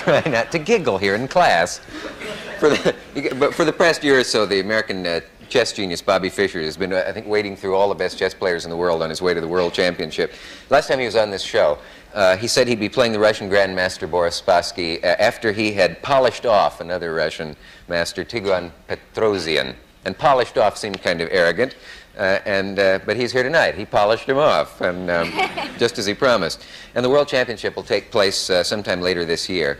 try not to giggle here in class. For the, but for the past year or so, the American uh, chess genius Bobby Fischer has been, uh, I think, wading through all the best chess players in the world on his way to the World Championship. Last time he was on this show, uh, he said he'd be playing the Russian Grandmaster Boris Spassky uh, after he had polished off another Russian master, Tigran Petrosian. And polished off seemed kind of arrogant. Uh, and, uh, but he's here tonight. He polished him off, and um, just as he promised. And the World Championship will take place uh, sometime later this year.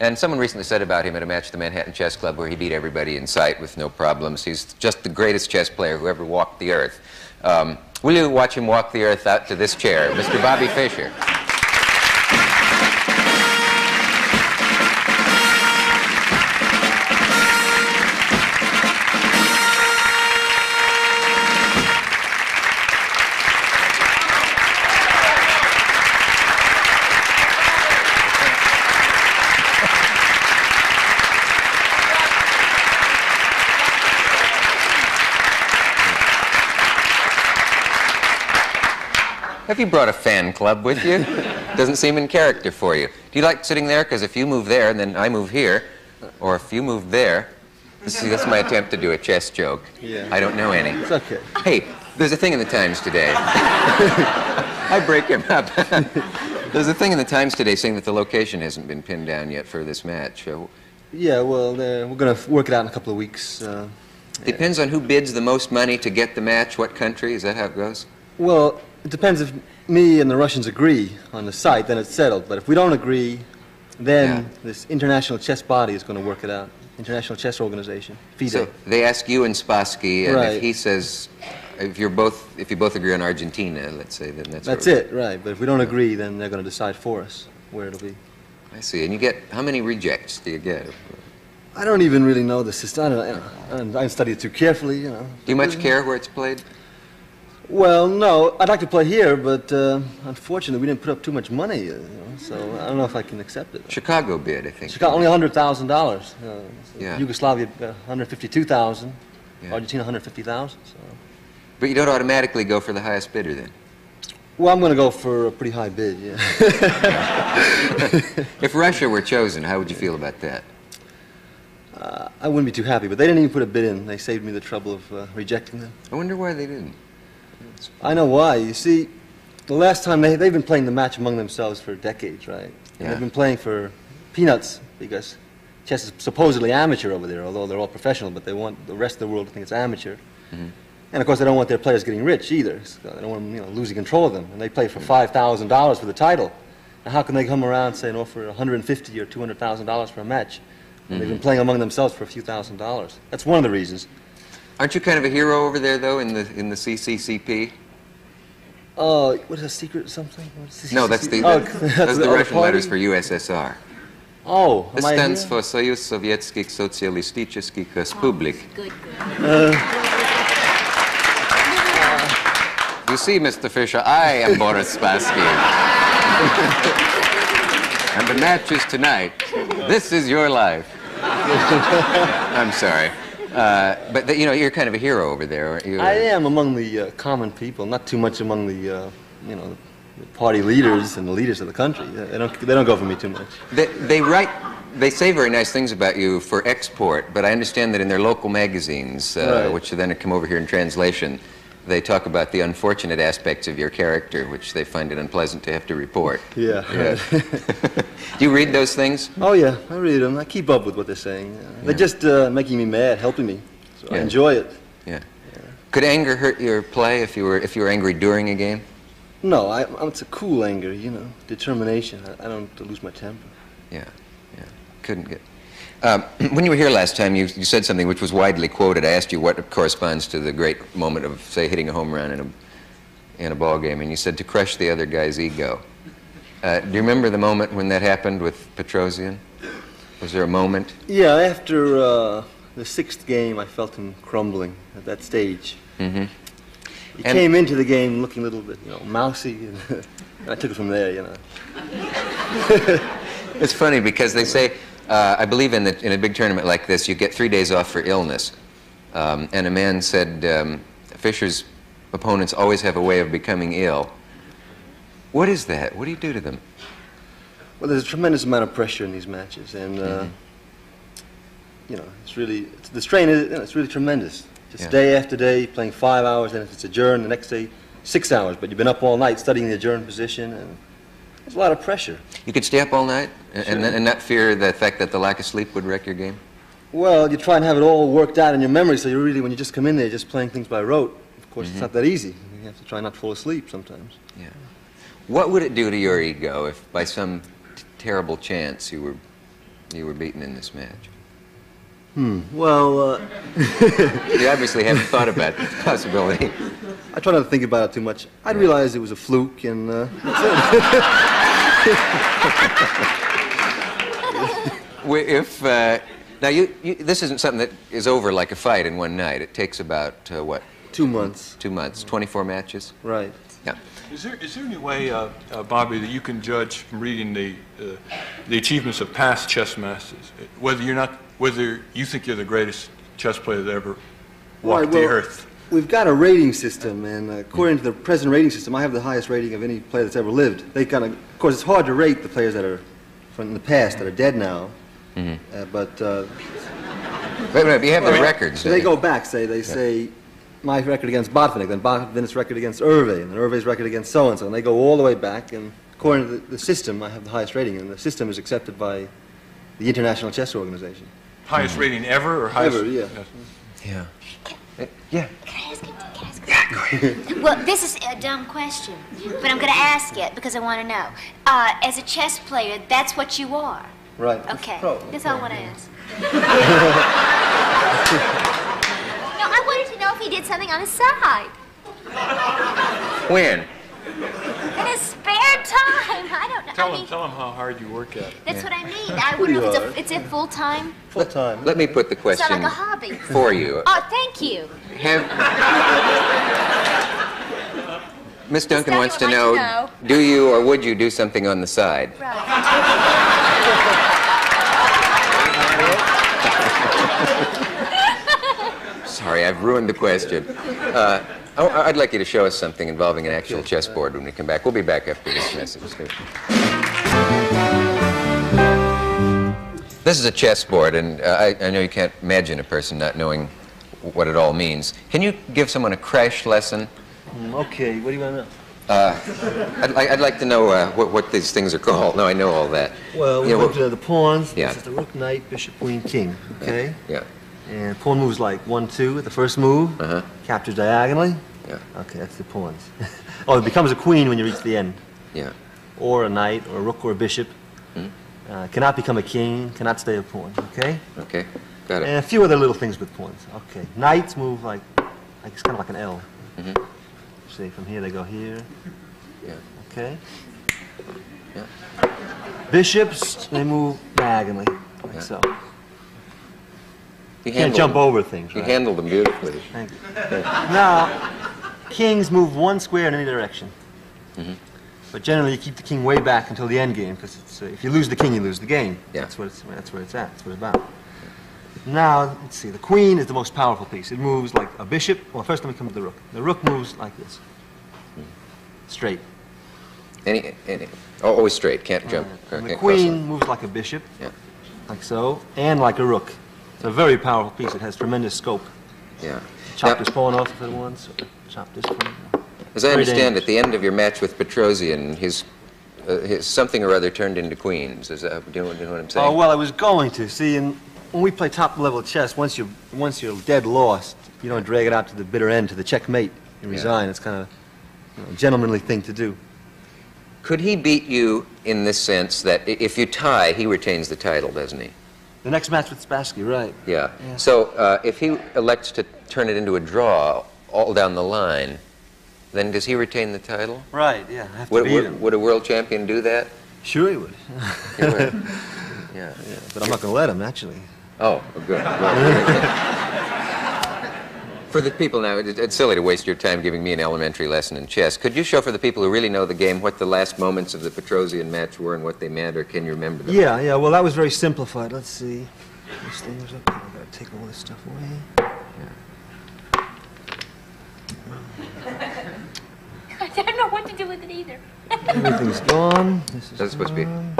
And someone recently said about him at a match at the Manhattan Chess Club where he beat everybody in sight with no problems. He's just the greatest chess player who ever walked the earth. Um, will you watch him walk the earth out to this chair, Mr. Bobby Fischer? You brought a fan club with you? Doesn't seem in character for you. Do you like sitting there? Because if you move there and then I move here, or if you move there, see, that's my attempt to do a chess joke. Yeah. I don't know any. It's okay. Hey, there's a thing in the Times today. I break him up. there's a thing in the Times today saying that the location hasn't been pinned down yet for this match. Uh, Yeah, well, uh, we're going to work it out in a couple of weeks. Uh, Depends on who bids the most money to get the match. What country? Is that how it goes? well, it depends if me and the Russians agree on the site, then it's settled. But if we don't agree, then Yeah. this international chess body is going to work it out. International Chess Organization, FIDE. So they ask you and Spassky, and if he says, if you're both, if you both agree on Argentina, let's say, then that's That's it, right. But if we don't agree, then they're going to decide for us where it'll be. I see. And you get how many rejects do you get? I don't even really know the system. I don't, I don't, I didn't study it too carefully, you know. Do you much care where it's played? Well, no, I'd like to play here, but uh, unfortunately, we didn't put up too much money, uh, you know, so I don't know if I can accept it. Chicago bid, I think. Got only hundred thousand dollars. Uh, Yeah. Yugoslavia, uh, one hundred fifty-two thousand. Yeah. Argentina, one hundred fifty thousand. So. But you don't automatically go for the highest bidder then. Well, I'm going to go for a pretty high bid. Yeah. If Russia were chosen, how would you feel about that? uh, I wouldn't be too happy, but they didn't even put a bid in. They saved me the trouble of uh, rejecting them. I wonder why they didn't. I know why. You see, the last time they they've been playing the match among themselves for decades, right? And Yeah. they've been playing for peanuts because chess is supposedly amateur over there, although they're all professional. But they want the rest of the world to think it's amateur. Mm-hmm. And of course, they don't want their players getting rich either. So they don't want them, you know, losing control of them. And they play for mm-hmm. five thousand dollars for the title. Now, how can they come around say and offer one hundred and fifty or two hundred thousand dollars for a match? And they've mm-hmm. been playing among themselves for a few thousand dollars. That's one of the reasons. Aren't you kind of a hero over there, though, in the in the CCCP? Oh, uh, what's a secret something? no, that's the, oh, that's, that's those the, the Russian party? letters for USSR. Oh, this stands for Союз Советских Социалистических Республик. You see, Mr. Fischer, I am Boris Spassky. and the match is tonight. This is your life. I'm sorry. Uh, but, the, you know, you're kind of a hero over there, aren't you? I am among the uh, common people, not too much among the, uh, you know, the party leaders and the leaders of the country. They don't, they don't go for me too much. They, they write, they say very nice things about you for export, but I understand that in their local magazines, uh, Right. which then come over here in translation, they talk about the unfortunate aspects of your character, which they find it unpleasant to have to report. Yeah. Yeah. Do you read those things? Oh yeah, I read them. I keep up with what they're saying. Uh, They're just uh, making me mad, helping me. So I enjoy it. Yeah. Could anger hurt your play if you were if you were angry during a game? No, I, I'm, it's a cool anger, you know, determination. I, I don't lose my temper. Yeah, yeah. Couldn't get. Um, when you were here last time, you, you said something which was widely quoted. I asked you what corresponds to the great moment of, say, hitting a home run in a in a ball game, and you said to crush the other guy's ego. Uh, do you remember the moment when that happened with Petrosian? Was there a moment? Yeah, after uh, the sixth game, I felt him crumbling at that stage. Mm-hmm. He And- came into the game looking a little bit, you know, mousy, and I took it from there, you know. It's funny because they say, uh, I believe in, the, in a big tournament like this, you get three days off for illness. Um, and a man said, um, Fischer's opponents always have a way of becoming ill. What is that? What do you do to them? Well, there's a tremendous amount of pressure in these matches, and uh, Mm-hmm. you know, it's really it's, the strain is you know, it's really tremendous. Just Yeah. day after day, playing five hours, and if it's adjourned, the next day six hours, but you've been up all night studying the adjourned position, and there's a lot of pressure. You could stay up all night and, and, Sure. and not fear the fact that the lack of sleep would wreck your game? Well, you try and have it all worked out in your memory, so you really, when you just come in there, just playing things by rote. Of course, Mm-hmm. it's not that easy. You have to try not to fall asleep sometimes. Yeah. What would it do to your ego if, by some t- terrible chance, you were you were beaten in this match? Hmm. Well, uh, You obviously haven't thought about the possibility. I try not to think about it too much. I'd realize it was a fluke, and uh, If uh, now you, you, this isn't something that is over like a fight in one night. It takes about uh, what two months, two months, 24 matches. right? Yeah. Is there, is there any way, uh, uh, Bobby, that you can judge from reading the, uh, the achievements of past chess masters, uh, whether you're not, whether you think you're the greatest chess player that ever walked Right, the earth? We've got a rating system, and uh, according to the present rating system, I have the highest rating of any player that's ever lived. They kind of, of course, it's hard to rate the players that are from the past that are dead now, uh, but uh, Wait a minute, you have the Well, records. So they go back, say, they say, my record against Botvinnik, then Botvinnik's record against Euwe, and then Euwe's record against so-and-so, and they go all the way back, and according to the, the system, I have the highest rating, and the system is accepted by the International Chess Organization. Highest rating ever, or highest? Ever, yeah. Yeah. Uh, yeah. well, this is a dumb question, but I'm going to ask it because I want to know. Uh, as a chess player, that's what you are. Right. Okay. Pro. That's all I want to ask. no, I wanted to know if he did something on his side. When? In his spare time. I don't know. Tell I him, mean, tell him how hard you work at it. that's what I mean. I wouldn't know if it's a, it's a full time. Full time. Let me put the It's not question like a hobby. for you. Oh, thank you. Have Miss Duncan Duncan wants to know, to know. do you or would you do something on the side? Right. Sorry, I've ruined the question. Uh, I- I'd like you to show us something involving an actual chessboard when we come back. We'll be back after this message. This is a chessboard, and uh, I, I know you can't imagine a person not knowing what it all means. Can you give someone a crash lesson? Mm, Okay, what do you want to know? I'd, li- I'd like to know uh, what, what these things are called. No, I know all that. Well, we Yeah, looked at the pawns. Yeah. This is the rook, knight, bishop, queen, king. Okay? Yeah, And pawn moves like one, two the first move. Uh-huh. Captures diagonally. yeah, Okay, that's the pawns. oh, it becomes a queen when you reach the end. yeah. Or a knight, or a rook, or a bishop. Hmm. Uh, cannot become a king, cannot stay a pawn. Okay? Okay, got it. And a few other little things with pawns. Okay. Knights move like, like it's kind of like an L. Mm-hmm. See, from here they go here. Yeah, Okay? yeah. Bishops, they move diagonally, like Yeah. so. You Can't jump them. over things, You right? handled them beautifully. Thank you. Now, kings move one square in any direction. Mm-hmm. But generally, you keep the king way back until the end game, because uh, if you lose the king, you lose the game. Yeah. That's, what it's, that's where it's at. That's what it's about. Now, let's see. The queen is the most powerful piece. It moves like a bishop. Well, first let me come to the rook. The rook moves like this. Straight. Any, any, oh, always straight, can't jump. And the can't queen moves like a bishop, Yeah, like so, and like a rook. It's a very powerful piece. It has tremendous scope. yeah. Chop Now, this pawn off if it wants, chop this pawn. As I Very understand, dangerous. at the end of your match with Petrosian, his, uh, his something or other turned into queens. Is that, do you know, do you know what I'm saying? Oh well, I was going to see. And when we play top level chess, once you're once you're dead lost, you don't drag it out to the bitter end to the checkmate. You Yeah. resign. It's kind of you know, a gentlemanly thing to do. Could he beat you in this sense that if you tie, he retains the title, doesn't he? The next match with Spassky, right? Yeah. Yeah. So uh, if he elects to turn it into a draw all down the line, then does he retain the title? Right. Yeah. I have to Would, would, would a world champion do that? Sure, he would. He would. yeah. yeah, but I'm not going to let him. Actually. Oh, good. Well, for the people now, it, it's silly to waste your time giving me an elementary lesson in chess. Could you show for the people who really know the game what the last moments of the Petrosian match were and what they meant, or can you remember them? Yeah. Yeah. Well, that was very simplified. Let's see. This thing was up. I gotta take all this stuff away. I don't know what to do with it either. Everything's gone. This is That's supposed to be- There.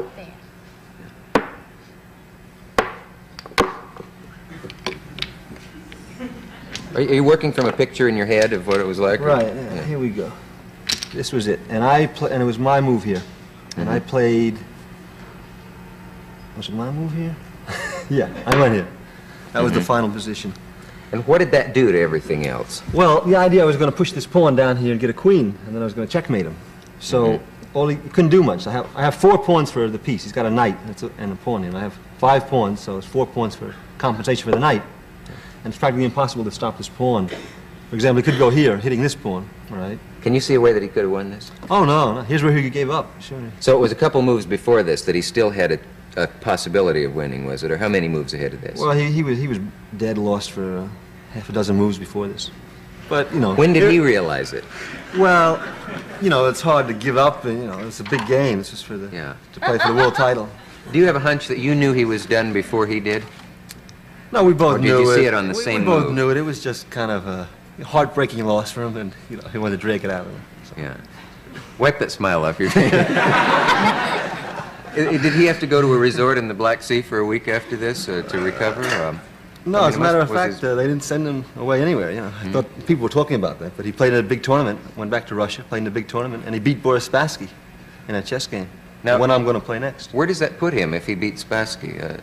Are you working from a picture in your head of what it was like? or- Right, yeah, here we go. This was it. And I pla- and it was my move here. And I mm-hmm. played Was it my move here? yeah, I went here. That was the mm-hmm. final position. And what did that do to everything else? Well, the idea I was going to push this pawn down here and get a queen, and then I was going to checkmate him. So mm-hmm. all he, couldn't do much. I have I have four pawns for the piece. He's got a knight that's a, and a pawn, and I have five pawns, so it's four pawns for compensation for the knight. And it's practically impossible to stop this pawn. For example, he could go here, hitting this pawn, right? Can you see a way that he could have won this? Oh no, no. here's where he gave up. Sure. So it was a couple moves before this that he still had a, a possibility of winning, was it? Or how many moves ahead of this? Well, he, he was he was dead lost for uh, half a dozen moves before this. But you know, when did here- he realize it? Well, you know, it's hard to give up, and you know, it's a big game. It's just for the Yeah. to play for the world title. Do you have a hunch that you knew he was done before he did? No, we both Or did knew you it. see it on the we, same We both move? knew it. It was just kind of a heartbreaking loss for him, and you know, he wanted to drag it out of him. So- Yeah. Wipe that smile off your face. Did he have to go to a resort in the Black Sea for a week after this uh, to recover? Um, No, I mean, as a matter of fact, his- uh, they didn't send him away anywhere. You know, I thought people were talking about that, but he played in a big tournament, went back to Russia, played in a big tournament, and he beat Boris Spassky in a chess game. Now- when I'm going to play next. Where does that put him if he beats Spassky? Uh,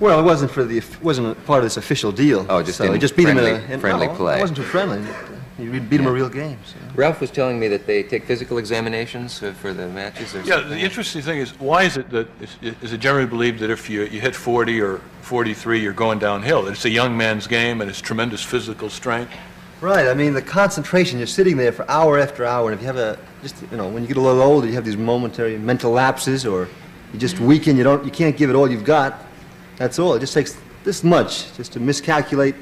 Well, it wasn't for the wasn't part of this official deal. Oh, just so in just beat him in a in, friendly no, play. It wasn't too friendly. but, He beat him a real game. So. Ralph was telling me that they take physical examinations for the matches or Yeah, something. the interesting thing is, why is it that, is- is it generally believed that if you, you hit 40 or 43, you're going downhill? That it's a young man's game and it's tremendous physical strength? Right. I mean, the concentration. You're sitting there for hour after hour, and if you have a just you know when you get a little older, you have these momentary mental lapses, or you just weaken. You don't. You can't give it all you've got. That's all. It just takes this much just to miscalculate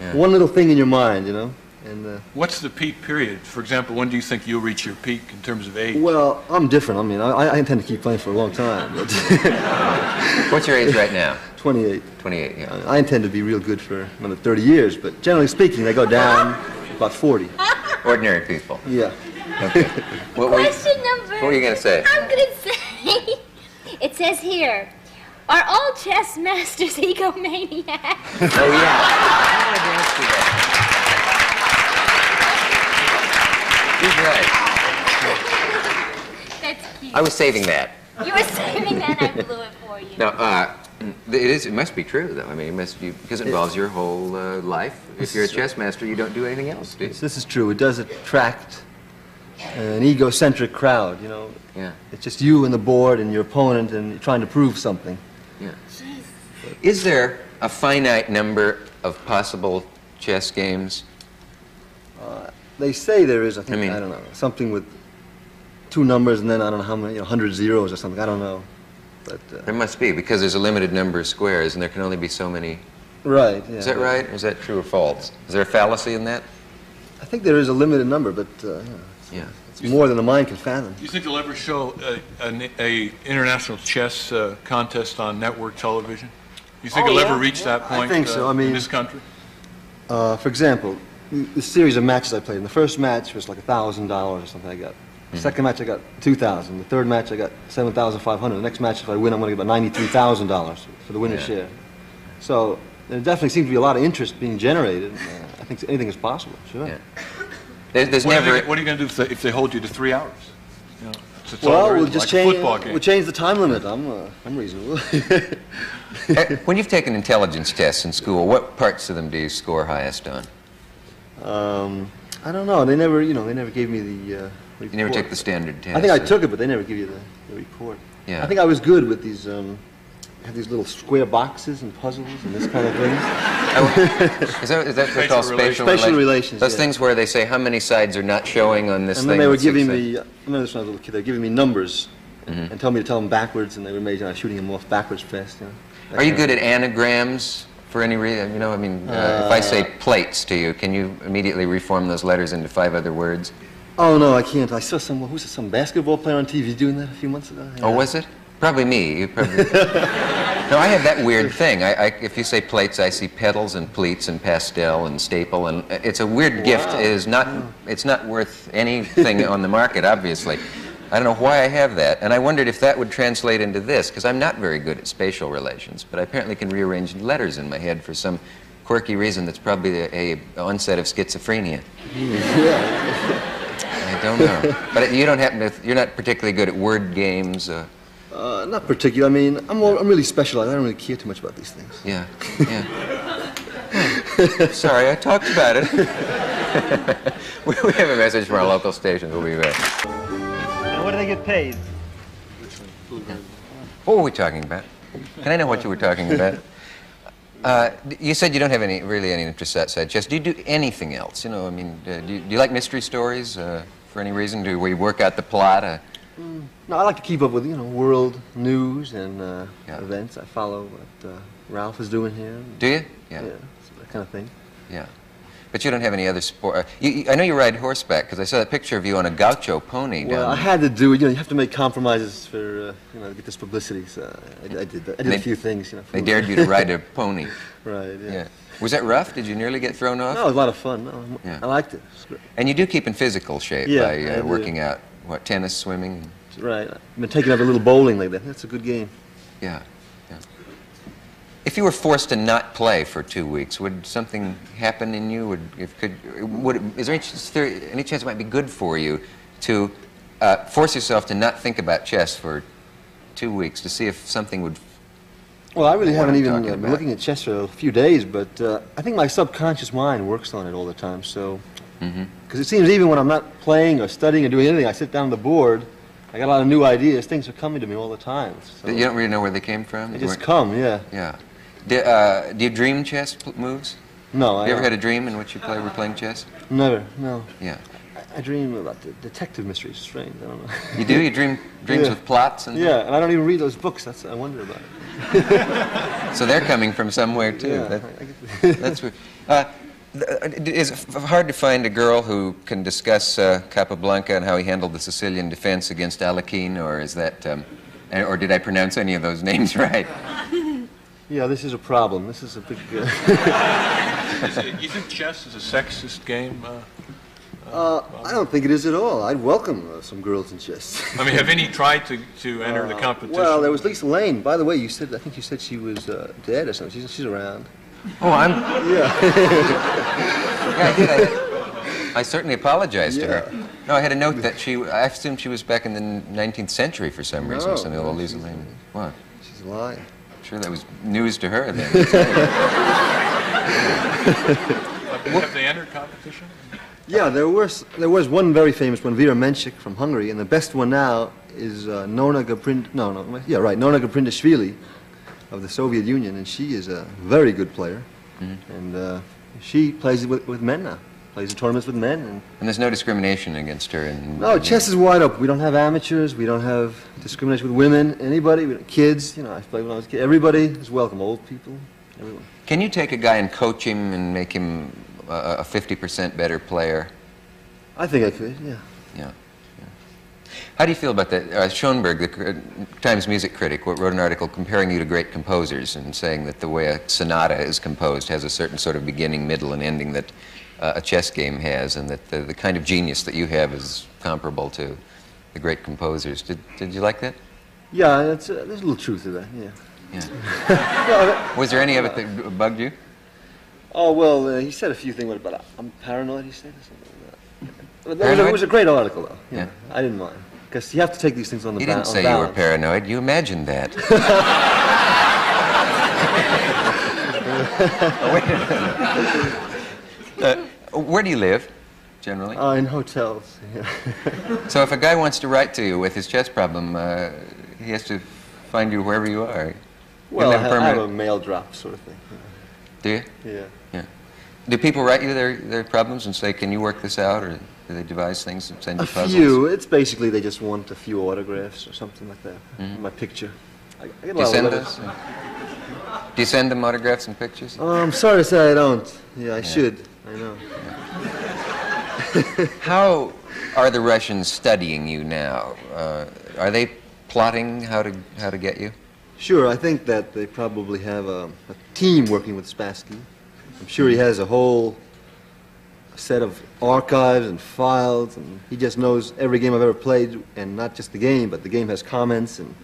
Yeah. one little thing in your mind. You know. And uh, What's the peak period? For example, when do you think you'll reach your peak in terms of age? well, I'm different. I mean, I, I intend to keep playing for a long time. But What's your age right now? 28. 28, yeah. I intend to be real good for another 30 years, but generally speaking, they go down about 40. Ordinary people. Yeah. Okay. What were you- Question number. what were you gonna say? I'm gonna say. It says here, are all chess masters egomaniacs? Oh, yeah. I wanted to ask you that. He's right. That's cute. I was saving that. You were saving that. I blew it for you. Now, uh, it is. It must be true, though. I mean, it must be because it involves your whole uh, life. If you're a chess master, you don't do anything else, do you? This, this is true. It does attract an egocentric crowd, you know. Yeah, It's just you and the board and your opponent and you're trying to prove something. Yeah. Is there a finite number of possible chess games? They say there is, I think, I I, don't know, something with two numbers and then I don't know how many, you know, 100 zeros or something. I don't know. But, uh, There must be because there's a limited number of squares, and there can only be so many. right. Yeah, Is that but right? Or is that true or false? Is there a fallacy in that? I think there is a limited number, but uh, you know, Yeah. it's more than the mind can fathom. Do you think you'll ever show a, an a international chess uh, contest on network television? Do you think Oh, you'll yeah, ever reach yeah. that I point think so. uh, I mean- in this country? Uh, for example, the series of matches I played. In the first match was like thousand dollars or something. I got. Mm-hmm. The second match I got two thousand. The third match I got seven thousand five hundred. The next match, if I win, I'm going to get about ninety-three thousand dollars for the winner's Yeah. share. So there definitely seems to be a lot of interest being generated. Uh, I think anything is possible. Sure. Yeah. There, there's What, are never. they, what are you going to do if they, if they hold you to three hours? You know, it's, it's Well, there we'll just like change. a football game. We'll change the time limit. I'm. Uh, I'm reasonable. Eh, when you've taken intelligence tests in school, what parts of them do you score highest on? um, I don't know. They never. You know. They never gave me the. Uh, report. You never take the standard test. I think I took it, but they never give you the, the report. Yeah. I think I was good with these, um, have these little square boxes and puzzles and this kind of thing. Oh, is that, is that what they Spatial call relations. spatial, Spatial rela- relations, Those yeah. things where they say how many sides are not showing on this And thing. And they were giving me, I remember this when I was a little kid, they were giving me numbers Mm-hmm. and telling me to tell them backwards, and they were amazed, I was shooting them off backwards fast, you know. Are you good at anagrams for any reason? You know, I mean, uh, if I say plates to you, can you immediately reform those letters into five other words? Oh, no, I can't. I saw some, who's it, some basketball player on TV doing that a few months ago? Oh, was it? Probably me. You probably. no, I have that weird thing. I, I, if you say plates, I see petals and pleats and pastel and staple, and it's a weird gift. It is not. It's not worth anything on the market, obviously. I don't know why I have that, and I wondered if that would translate into this, because I'm not very good at spatial relations, but I apparently can rearrange letters in my head for some quirky reason that's probably a, a onset of schizophrenia. I don't know. But you don't happen to, you're not particularly good at word games. Uh, Uh, not particular. I mean, I'm, all, I'm really specialized. I don't really care too much about these things. yeah, yeah. Sorry, I talked about it. we we have a message from our local station. We'll be back. what do they get paid? What were we talking about? Can I know what you were talking about? Uh, you said you don't have any really any interest outside chess. Do you do anything else? You know, I mean, uh, do, you, do you like mystery stories uh, for any reason? Do we work out the plot? Uh, No, I like to keep up with, you know, world news and uh, Yeah. events. I follow what uh, Ralph is doing here. do you? Yeah, so that kind of thing. Yeah. But you don't have any other sport. Uh, you, you, I know you ride horseback because I saw that picture of you on a gaucho pony Well, I had to do it. You know, you have to make compromises for, uh, you know, to get this publicity. So I, I did that. I did They- a few things, you know. They dared you to ride a pony. Right, yeah. Yeah. Was that rough? Did you nearly get thrown off? No, it was a lot of fun. No, Yeah. I liked it. It. And you do keep in physical shape Yeah, by uh, working out, what, tennis, swimming? Right. I've been taking up a little bowling lately. That's a good game. Yeah, yeah. If you were forced to not play for two weeks, would something happen in you? Would, if could, would, is there any, is there any chance it might be good for you to uh, force yourself to not think about chess for two weeks to see if something would? Well, I really haven't I'm even been about. looking at chess for a few days, but uh, I think my subconscious mind works on it all the time. So. Because it seems even when I'm not playing or studying or doing anything, I sit down at the board, I got a lot of new ideas. Things are coming to me all the time. So You don't really know where they came from. they just come, yeah. Yeah. Do, uh, do you dream chess moves? No, I you ever don't. had a dream in which you play, were playing chess? never. No, Yeah. I, I dream about the detective mysteries. Strange. I don't know. You do? You dream dreams Yeah. with plots and yeah, and I don't even read those books. That's I wonder about it. So they're coming from somewhere too. Yeah, That- I- I get- that's weird. Uh, is it hard to find a girl who can discuss uh, Capablanca and how he handled the Sicilian defense against Alekhine, or is that, um, or did I pronounce any of those names right? yeah, this is a problem. This is a big. Uh, Is it- you think chess is a sexist game? Uh, uh, I don't think it is at all. I'd welcome uh, some girls in chess. I mean, have any tried to, to enter the competition? Well, there was Lisa Lane. By the way, you said I think you said she was uh, dead or something. She's, she's around. Oh, I'm. Yeah. Yeah, I did. I, I certainly apologized to her. No, I had a note that she. I assumed she was back in the 19th century for some reason. No, something no, about Lisa she's- Lane. What? she's alive. I'm sure that was news to her then. have they entered competition? Yeah, there was there was one very famous one, Vera Menchik from Hungary, and the best one now is uh, Nona Gaprind. No, no, yeah, right, Nona Gaprindashvili of the Soviet Union, and she is a very good player, and uh, she plays with, with men now. Plays in tournaments with men, and And there's no discrimination against her. In, no, chess is wide open. We don't have amateurs. We don't have discrimination with women. Anybody, kids. You know, I played when I was a kid. Everybody is welcome. Old people, everyone. Can you take a guy and coach him and make him a a 50% better player? I think I could. Yeah. Yeah. Yeah. How do you feel about that? Uh, Schonberg, the Times music critic, wrote an article comparing you to great composers and saying that the way a sonata is composed has a certain sort of beginning, middle, and ending that uh, a chess game has, and that the, the kind of genius that you have is comparable to the great composers. Did, did you like that? Yeah, it's, uh, there's a little truth to that. Yeah. Yeah. Was there any of it that bugged you? Oh well, uh, he said a few things about I'm paranoid. He said or something like that. But it was a great article, though. Yeah. I didn't mind because you have to take these things on the He ba- didn't say you were balance. paranoid. You imagined that. Uh, where do you live, generally? Uh, in hotels. Yeah. So if a guy wants to write to you with his chess problem, uh, he has to find you wherever you are. well, I have, I have a mail drop sort of thing. Do you? Yeah. Yeah. Do people write you their, their problems and say, can you work this out? Or do they devise things and send you A puzzles? few. It's basically they just want a few autographs or something like that. My picture. I, I get Do you send those? Do you send them autographs and pictures? Oh, I'm sorry to say I don't. Yeah, I should. I know. How are the Russians studying you now? Uh, are they plotting how to, how to get you? Sure, I think that they probably have a, a team working with Spassky. I'm sure he has a whole set of archives and files, and he just knows every game I've ever played, and not just the game, but the game has comments and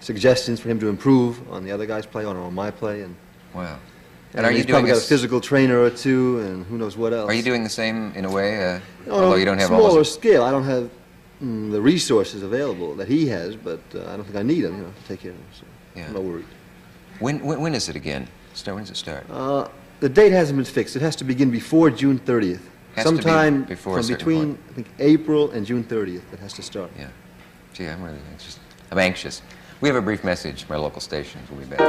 suggestions for him to improve on the other guy's play, on, on my play, and Wow. And are you he's doing probably got a physical trainer or two, and who knows what else. Are you doing the same in a way? Uh, No, although you don't have smaller all those. scale. I don't have mm, the resources available that he has, but uh, I don't think I need them, you know, to take care of him. So Yeah. I'm not worried. When, when, when is it again? Start, when does it start? Uh, the date hasn't been fixed. It has to begin before June 30th. Has to be Sometime before a from certain between, point. I think, April and June 30th. It has to start. Yeah. Gee, I'm really anxious. I'm anxious. We have a brief message from our local stations. We'll be back.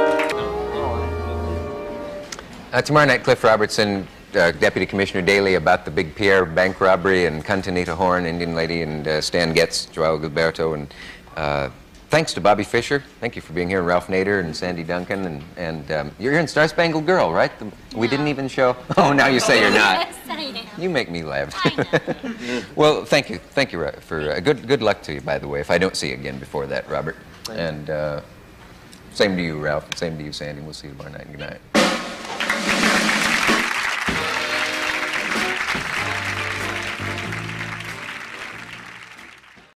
Uh, tomorrow night, Cliff Robertson, uh, Deputy Commissioner Daley, about the big Pierre bank robbery, and Kahn-Tineta Horn, Indian Lady, and uh, Stan Getz, Joao Gilberto, and uh, thanks to Bobby Fischer. Thank you for being here, Ralph Nader, and Sandy Duncan, and, and um, you're here in Star Spangled Girl, right? The, we didn't even show. Oh, now you say you're not. Yes, I am. You make me laugh. I well, thank you, thank you Ro- for uh, good good luck to you. By the way, if I don't see you again before that, Robert, and uh, same to you, Ralph, same to you, Sandy. We'll see you tomorrow night. Good night.